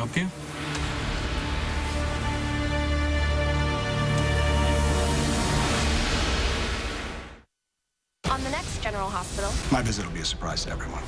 help you? On the next General Hospital. My visit will be a surprise to everyone.